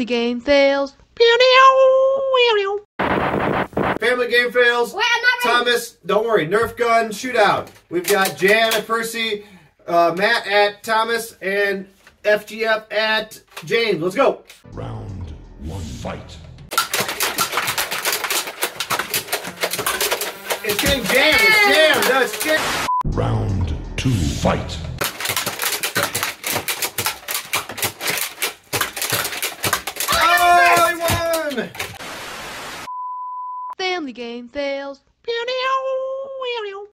Family game fails. Family game fails. Wait, I'm not ready. Thomas, don't worry. Nerf gun shootout. We've got Jan at Percy, uh, Matt at Thomas, and FGF at James. Let's go. Round one fight. It's getting jammed. It's jammed. No, it's jammed. Round two fight. Family Game fails. Pew, pew. Oh,